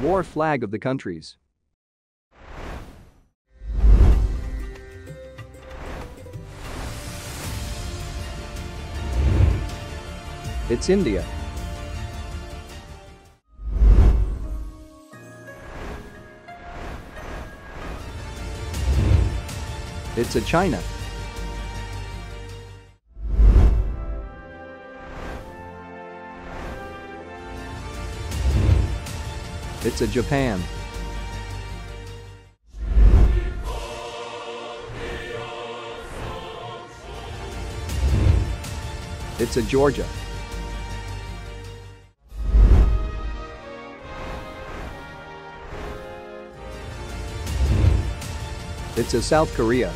War flag of the countries. It's India. It's a China. It's a Japan. It's a Georgia. It's a South Korea.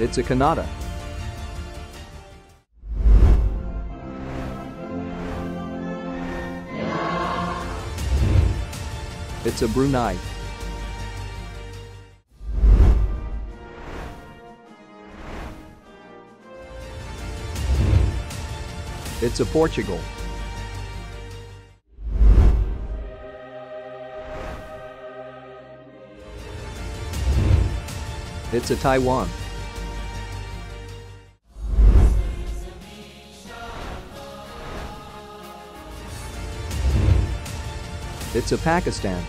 It's a Canada. It's a Brunei. It's a Portugal. It's a Taiwan. It's a Pakistan.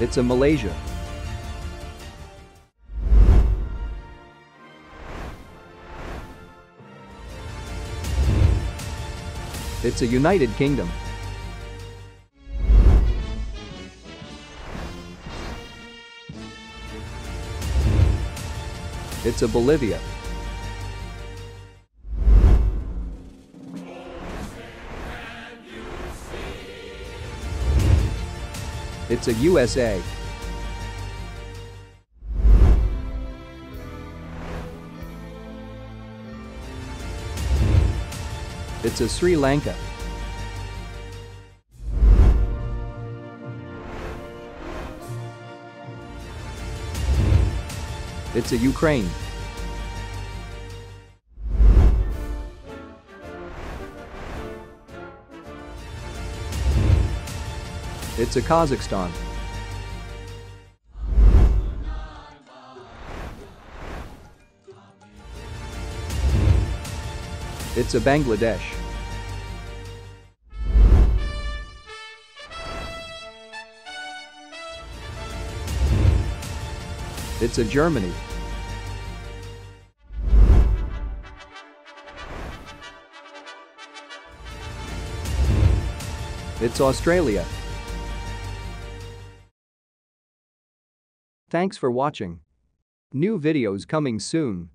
It's a Malaysia. It's a United Kingdom. It's a Bolivia. It's a USA. It's a Sri Lanka. It's a Ukraine. It's a Kazakhstan. It's a Bangladesh. It's a Germany. It's Australia. Thanks for watching. New videos coming soon.